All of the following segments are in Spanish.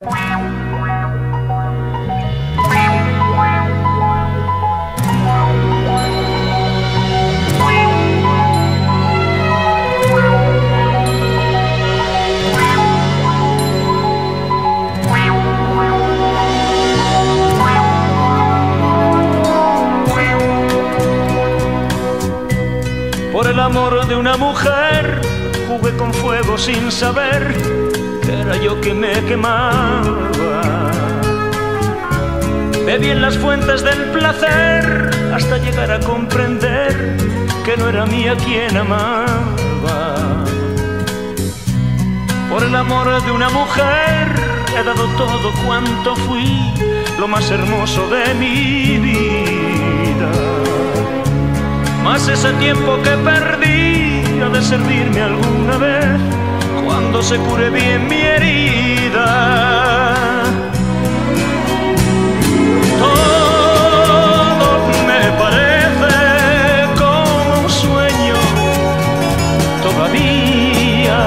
Por el amor de una mujer jugué con fuego sin saber que era yo que me quemaba. Bebí en las fuentes del placer hasta llegar a comprender que no era mía quien amaba. Por el amor de una mujer he dado todo cuanto fui, lo más hermoso de mi vida. Más ese tiempo que perdí ha de servirme alguna vez cuando se cure bien mi herida. Todo me parece como un sueño todavía,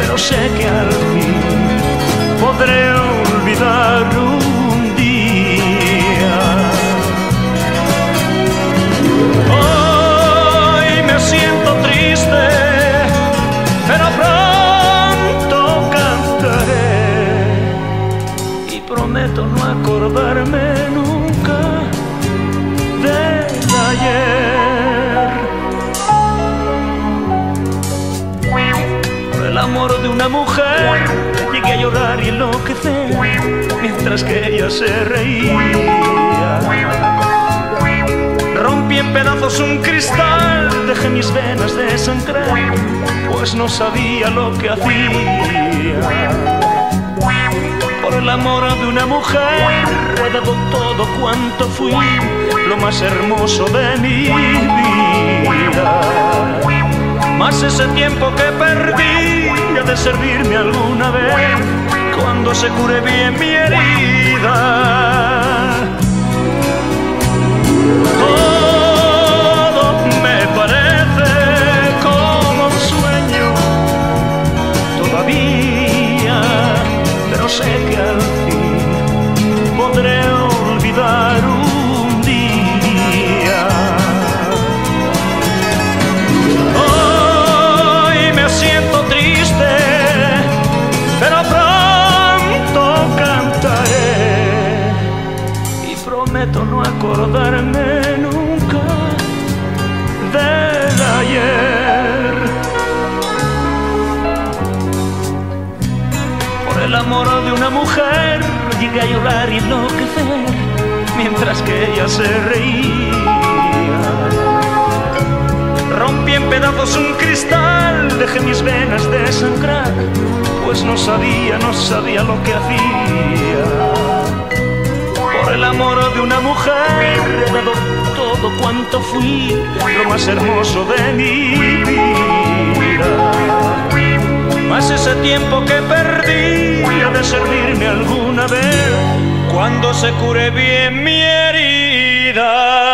pero sé que acordarme nunca del ayer. Por el amor de una mujer llegué a llorar y enloquecer mientras que ella se reía. Rompí en pedazos un cristal, dejé mis venas de sangrar, pues no sabía lo que hacía. El amor de una mujer he dado todo cuanto fui, lo más hermoso de mi vida. Más ese tiempo que perdí ha de servirme alguna vez cuando se cure bien mi herida. Acordarme nunca del ayer. Por el amor de una mujer llegué a llorar y enloquecer mientras que ella se reía. Rompí en pedazos un cristal, dejé mis venas de sangrar, pues no sabía, no sabía lo que hacía. Por el amor de una mujer he dado todo cuanto fui, lo más hermoso de mi vida. Más ese tiempo que perdí ha de servirme alguna vez cuando se cure bien mi herida.